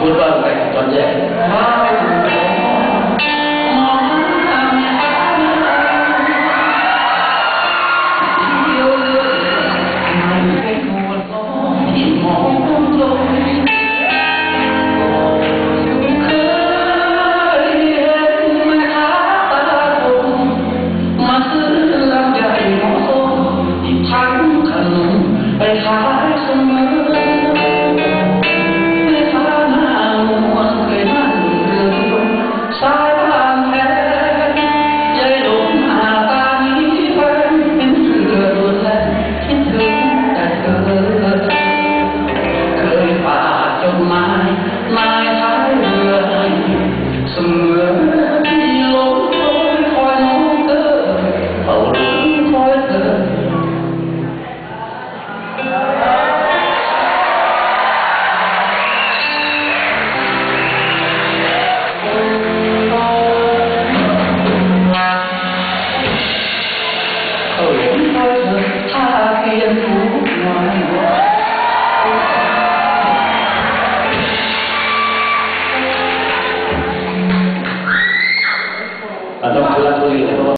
buôn đoàn cảnh toàn diện 说着他的不管我。